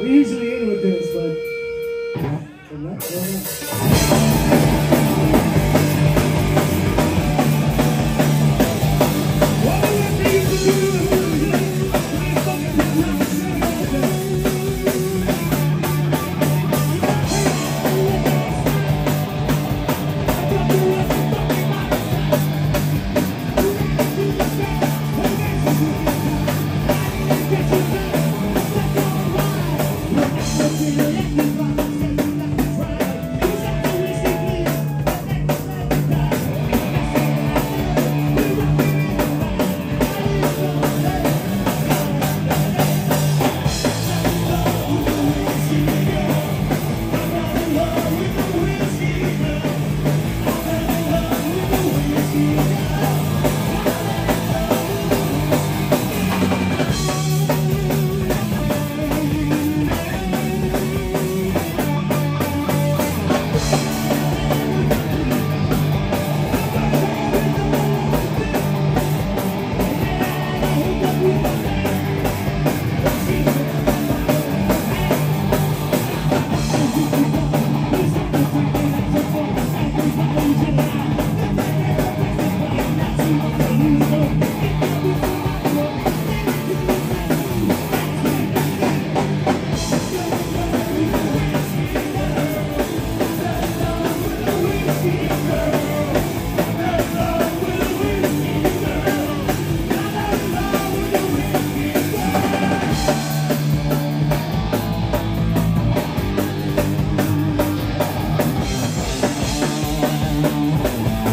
We usually end with this, but, but not, not. Música